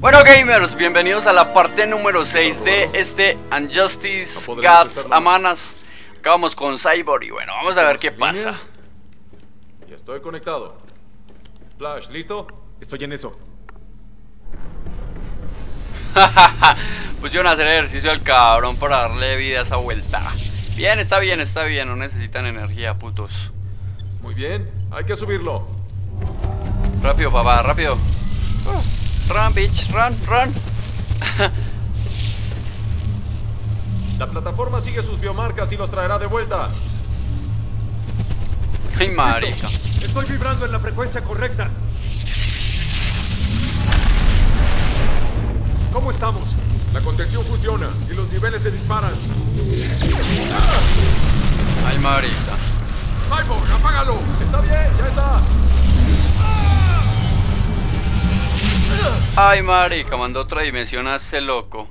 Bueno gamers, bienvenidos a la parte número 6 de este Unjustice Gods Amanas Acabamos con Cyborg y bueno, vamos a ver qué pasa. Ya estoy conectado. Flash, ¿listo? Estoy en eso. Pusieron a hacer ejercicio al cabrón para darle vida a esa vuelta. Bien, está bien, está bien, no necesitan energía, putos. Muy bien, hay que subirlo. Rápido, papá, rápido Run, bitch, run, run. La plataforma sigue sus biomarcas y los traerá de vuelta. Ay, marica. Estoy vibrando en la frecuencia correcta. ¿Cómo estamos? La contención funciona y los niveles se disparan. Ay, marica. ¡Cyborg, apágalo! Está bien, ya está. Ay, marica, mandó otra dimensión a ese loco.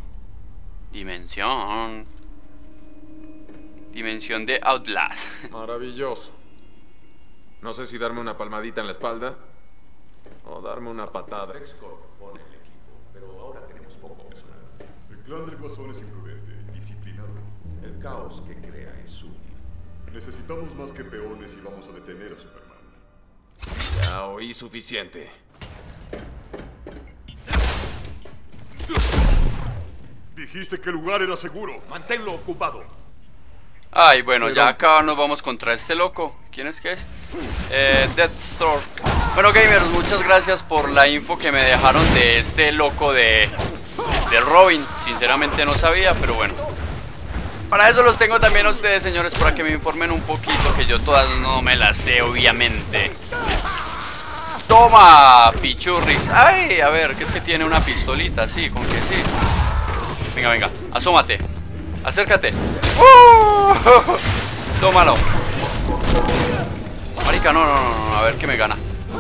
Dimensión. Dimensión de Outlast. Maravilloso. No sé si darme una palmadita en la espalda o darme una patada. Excorp pone el equipo, pero ahora tenemos poco personal. El clan del Guasón es imprudente, indisciplinado. El caos que crea es útil. Necesitamos más que peones y vamos a detener a Superman. Ya oí suficiente. Dijiste que el lugar era seguro. Manténlo ocupado. Ay, bueno, ya acá nos vamos contra este loco. ¿Quién es que es? Eh, Deathstroke. Bueno, gamers, muchas gracias por la info que me dejaron de este loco de, de Robin. Sinceramente no sabía, pero bueno. Para eso los tengo también a ustedes, señores, para que me informen un poquito, que yo todas no me las sé, obviamente. Toma, pichurris. Ay, a ver, que es que tiene una pistolita, sí, con que sí. Venga, venga, asómate. Acércate. ¡Uh! Tómalo. Marica, no, no, no, no, a ver qué me gana.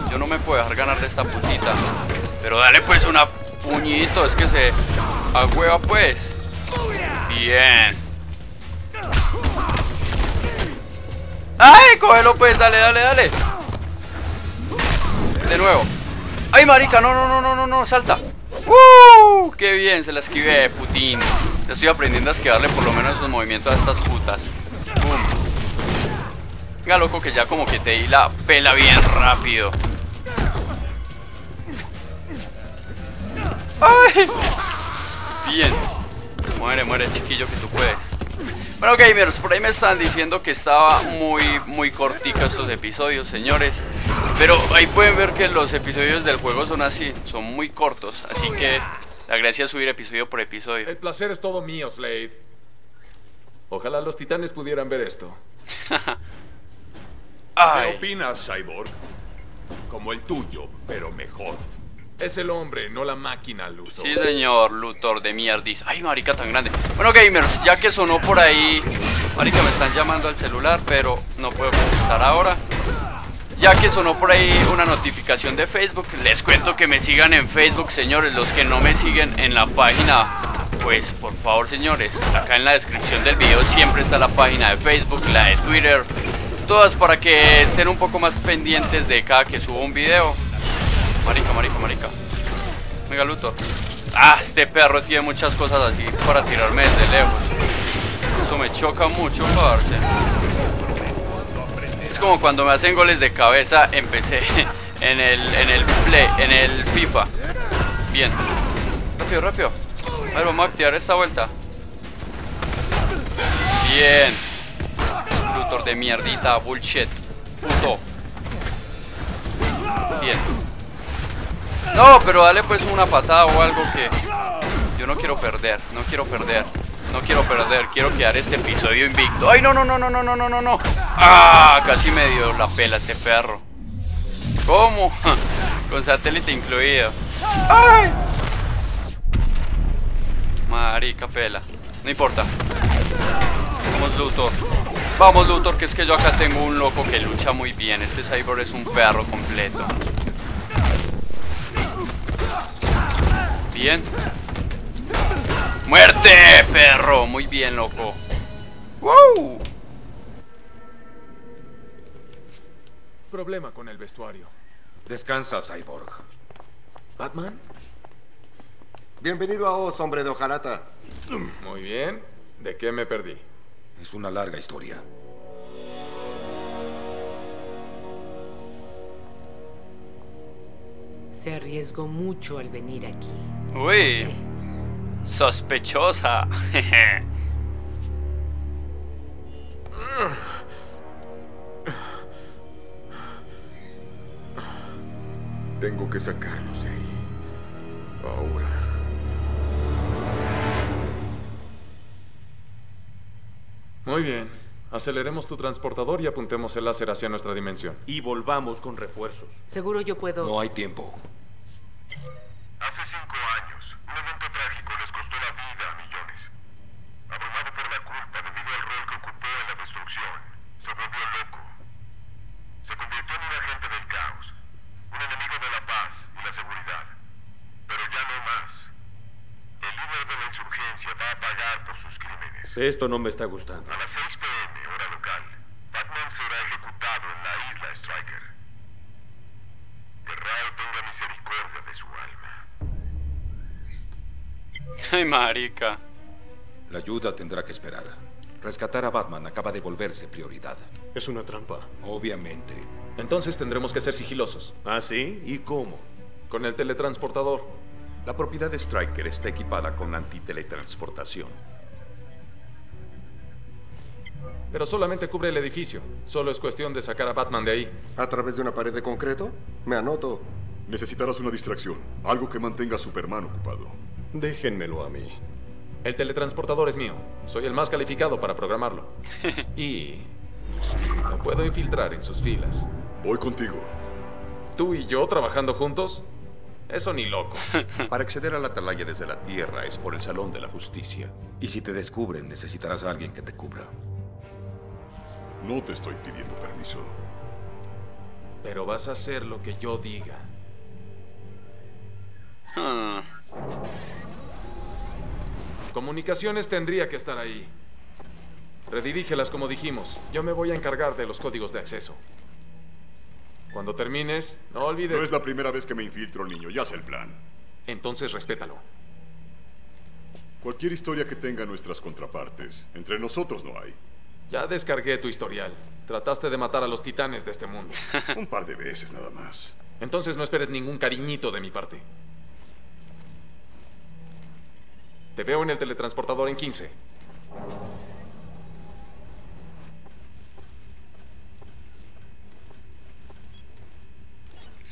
Yo no me puedo dejar ganar de esta putita. Pero dale pues una puñito, es que se agüeva pues. Bien. ¡Ay! Cógelo pues, dale, dale, dale. De nuevo. ¡Ay, marica! No, no, no, no, no, no, salta. ¡Uh! ¡Qué bien! Se la esquivé, Putin. Ya estoy aprendiendo a esquivarle por lo menos esos movimientos a estas putas. ¡Bum! Venga, loco, que ya como que te di la pela bien rápido. ¡Ay! Bien. Muere, muere, chiquillo, que tú puedes. Bueno, gamers, por ahí me están diciendo que estaba muy, muy cortica estos episodios, señores. Pero ahí pueden ver que los episodios del juego son así, son muy cortos. Así que la gracia es subir episodio por episodio. El placer es todo mío, Slade. Ojalá los titanes pudieran ver esto. ¿Qué opinas, Cyborg? Como el tuyo, pero mejor. Es el hombre, no la máquina, Luthor. sí, señor, Luthor de mierdis. Ay, marica, tan grande. Bueno, gamers, ya que sonó por ahí. Marica, me están llamando al celular, pero no puedo contestar ahora. Ya que sonó por ahí una notificación de Facebook, les cuento que me sigan en Facebook, señores. Los que no me siguen en la página, pues por favor, señores, acá en la descripción del video siempre está la página de Facebook, la de Twitter. Todas para que estén un poco más pendientes de cada que subo un video. Marica, marica, marica. Venga, Luthor. Ah, este perro tiene muchas cosas así para tirarme desde lejos. Eso me choca mucho, parce. Como cuando me hacen goles de cabeza empecé en el en el play, en el FIFA. Bien. Rápido, rápido. A ver, vamos a activar esta vuelta. Bien. Luthor de mierdita, bullshit. Puto. Bien. No, pero dale pues una patada o algo que yo no quiero perder, no quiero perder. No quiero perder, quiero quedar este episodio invicto. Ay, no, no, no, no, no, no, no, no, no. Ah, casi me dio la pela este perro. ¿Cómo? Con satélite incluido. Ay. Marica pela. No importa. Vamos, Luthor. Vamos, Luthor, que es que yo acá tengo un loco que lucha muy bien. Este cyborg es un perro completo. Bien. ¡Muerte, perro! Muy bien, loco. ¡Wow! Problema con el vestuario. Descansa, Cyborg. ¿Batman? Bienvenido a Oz, hombre de hojalata. Muy bien. ¿De qué me perdí? Es una larga historia. Se arriesgó mucho al venir aquí. Uy, ¿Qué? Sospechosa. Tengo que sacarlos de ahí. Ahora. Muy bien. Aceleremos tu transportador y apuntemos el láser hacia nuestra dimensión. Y volvamos con refuerzos. Seguro yo puedo... No hay tiempo. Hace cinco años, un evento trágico les costó la vida a millones. Abrumado por la culpa debido al rol que ocupó en la destrucción, se volvió loco. Se convirtió en un agente del caos, un enemigo de la paz y la seguridad. Pero ya no más. El líder de la insurgencia va a pagar por sus crímenes. Esto no me está gustando. A las 6 pm, hora local, Batman será ejecutado en la isla Striker. Que Rao tenga misericordia de su alma. Ay, marica. La ayuda tendrá que esperar. Rescatar a Batman acaba de volverse prioridad. Es una trampa. Obviamente. Entonces tendremos que ser sigilosos. ¿Ah, sí? ¿Y cómo? Con el teletransportador. La propiedad de Striker está equipada con antiteletransportación. Pero solamente cubre el edificio. Solo es cuestión de sacar a Batman de ahí. ¿A través de una pared de concreto? Me anoto. Necesitarás una distracción. Algo que mantenga a Superman ocupado. Déjenmelo a mí. El teletransportador es mío. Soy el más calificado para programarlo. Y... Me puedo infiltrar en sus filas. Voy contigo. ¿Tú y yo trabajando juntos? Eso ni loco. Para acceder a la atalaya desde la Tierra es por el Salón de la Justicia. Y si te descubren, necesitarás a alguien que te cubra. No te estoy pidiendo permiso. Pero vas a hacer lo que yo diga. Hmm. Comunicaciones tendría que estar ahí. Redirígelas como dijimos. Yo me voy a encargar de los códigos de acceso. Cuando termines, no olvides... No es la primera vez que me infiltro, niño. Ya sé el plan. Entonces respétalo. Cualquier historia que tenga nuestras contrapartes, entre nosotros no hay. Ya descargué tu historial. Trataste de matar a los titanes de este mundo. Un par de veces nada más. Entonces no esperes ningún cariñito de mi parte. Te veo en el teletransportador en 15.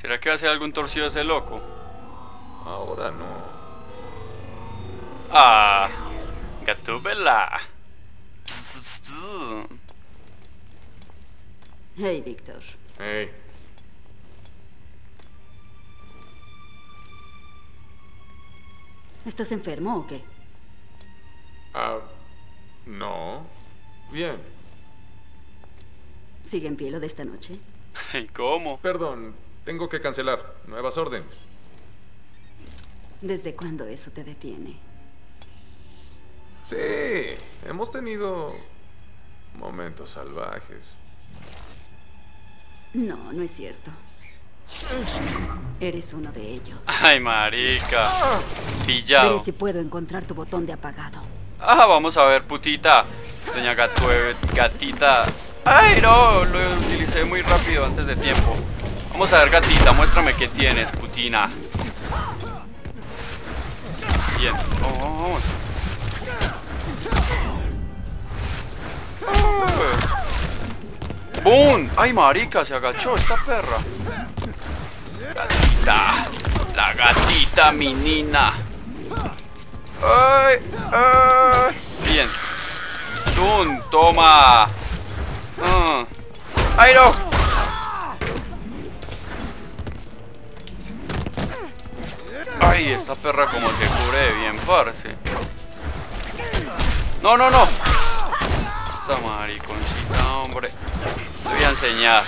¿Será que hace algún torcido ese loco? Ahora no. Ah, Gatúbela. Ps, ps, ps. Hey, Víctor. Hey, ¿Estás enfermo o qué? ah, no. Bien. ¿Sigue en pie lo de esta noche? ¿Y cómo? Perdón, tengo que cancelar. Nuevas órdenes. ¿Desde cuándo eso te detiene? Sí, hemos tenido momentos salvajes. No, no es cierto. Eres uno de ellos. Ay, marica. Veré Pillado. si puedo encontrar tu botón de apagado. Ah, vamos a ver, putita. Doña Gatue- Gatita. Ay, no, lo utilicé muy rápido antes de tiempo. Vamos a ver, gatita, muéstrame qué tienes, putina. Bien, vamos, vamos, vamos. Ah. ¡Bum! ¡Ay, marica! Se agachó esta perra. Gatita. La gatita, mi nina. ¡Ay! ¡Ay! Bien. ¡Tun! ¡Toma! Ah. ¡Ay, no! ¡Ay, esta perra como que cubre bien, parce! ¡No, no, no! Esta mariconcita, hombre. Le voy a enseñar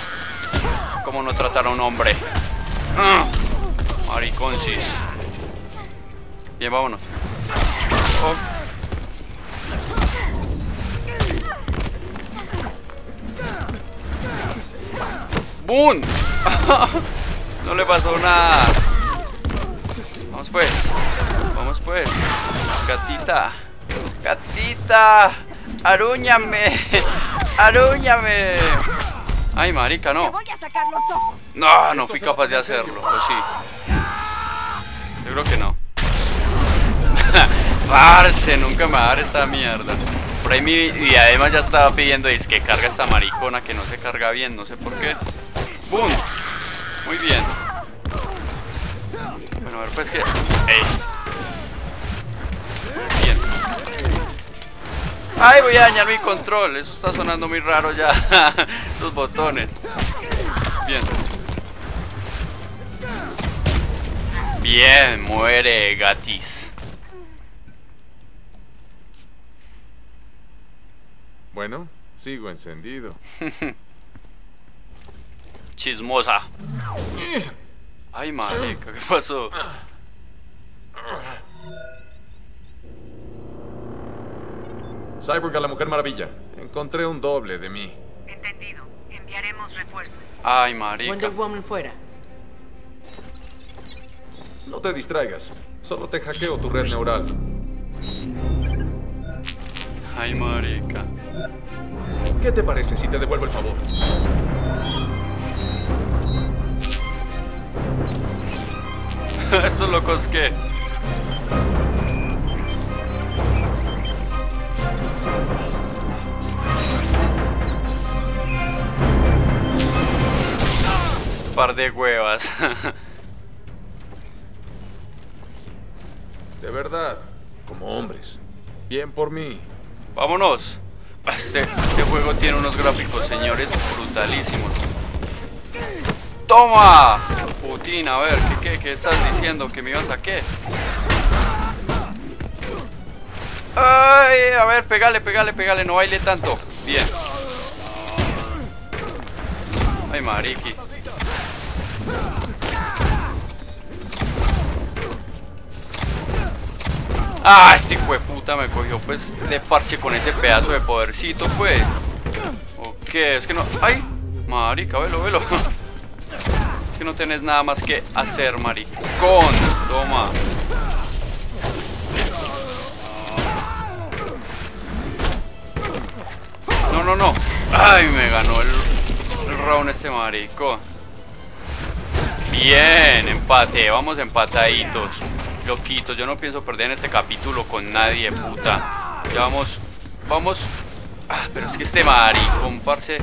cómo no tratar a un hombre. Ah. Mariconcis. Bien, vámonos. Oh. ¡Boom! no le pasó nada. Vamos pues. Vamos pues. Gatita. Gatita. Arúñame. Arúñame. Ay, marica, no. voy a sacar los ojos. No, no fui capaz de hacerlo. ¿O sí? Yo creo que no. Parce, nunca me va a dar esta mierda. Por ahí mi y además ya estaba pidiendo es que carga esta maricona que no se carga bien, no sé por qué. ¡Bum! Muy bien. Bueno, a ver pues que. ¡Ey! Bien. ¡Ay! Voy a dañar mi control. Eso está sonando muy raro ya. Esos botones. Bien. Bien, muere Gatis. Bueno, sigo encendido. Chismosa. Ay, marica, ¿qué pasó? Cyborg a la Mujer Maravilla. Encontré un doble de mí. Entendido. Enviaremos refuerzos. Ay, marica. Wonder Woman fuera. No te distraigas. Solo te hackeo tu red neural. Ay, marica. ¿Qué te parece si te devuelvo el favor? Eso lo cosqué. Par de huevas. De verdad, como hombres. Bien por mí. Vámonos. Este, este juego tiene unos gráficos, señores, brutalísimos. ¡Toma! A ver, ¿qué, qué, estás diciendo? ¿Que me ibas a qué? ¡Ay! A ver, pegale, pegale, pegale, no baile tanto. Bien. Ay, mariqui. Ah, este hijo de puta me cogió pues de parche con ese pedazo de podercito, pues. Ok, es que no. ¡Ay! Marica, velo, velo. Que no tenés nada más que hacer, maricón. Toma. No, no, no. Ay, me ganó el, round este marico. Bien, empate. Vamos empataditos. Loquitos, yo no pienso perder en este capítulo con nadie, puta. Ya vamos. Vamos. Ah, pero es que este maricón, parce.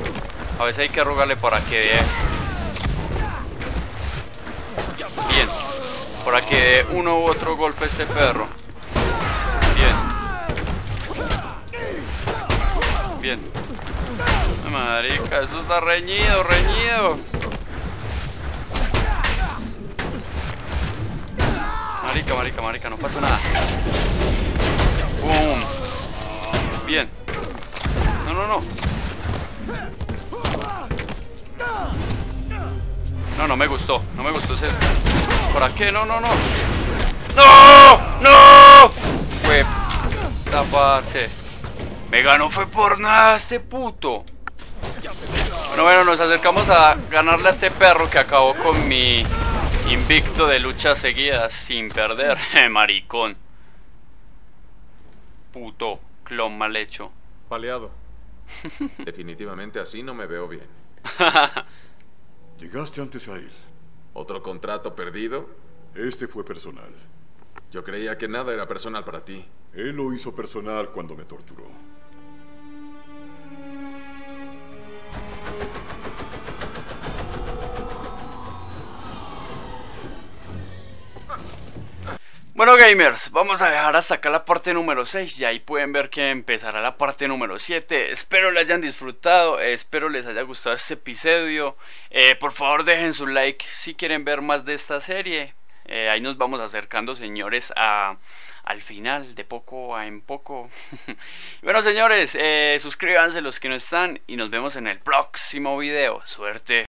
A veces hay que rogarle para que dé. Bien. Para que uno u otro golpe este perro. Bien. Bien. Marica, eso está reñido, reñido. Marica, marica, marica, no pasa nada. Boom. Bien. No, no, no. No, no me gustó. No me gustó ese. ¿Para qué? No, no, no. ¡No! ¡No! Fue taparse. Me ganó fue por nada este puto. Bueno, bueno, nos acercamos a ganarle a este perro que acabó con mi invicto de luchas seguidas sin perder. Maricón. Puto clon mal hecho. Paleado. Definitivamente así no me veo bien. Llegaste antes a él. ¿Otro contrato perdido? Este fue personal. Yo creía que nada era personal para ti. Él lo hizo personal cuando me torturó. Bueno gamers, vamos a dejar hasta acá la parte número 6 y ahí pueden ver que empezará la parte número 7. Espero le hayan disfrutado, espero les haya gustado este episodio. Eh, por favor dejen su like si quieren ver más de esta serie. Eh, ahí nos vamos acercando señores a, al final, de poco a en poco. bueno señores, eh, suscríbanse los que no están y nos vemos en el próximo video. Suerte.